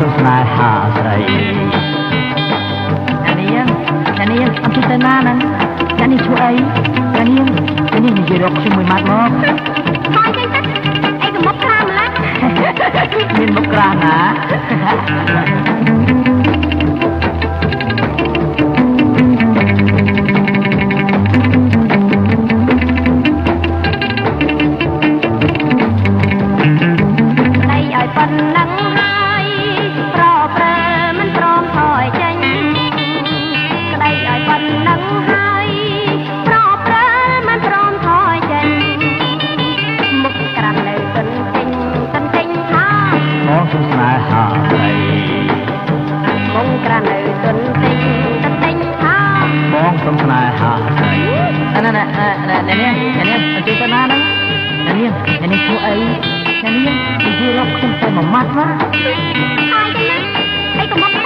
ទៅស្នេហាស្រីចានាងចានាងអត់ទៅណាហ្នឹងចានាងធ្វើអីចានាងចានាងនិយាយរកជាមួយម៉ាត់មកហើយចេញទៅអីក៏មកក្រាមឡាមានមកក្រាមណាប៉ុណ្ណឹង នេះនេះនេះធ្វើអីនេះនេះនិយាយរកខ្ញុំតែមួយម៉ាត់ណាហើយចឹងណាអីក៏មក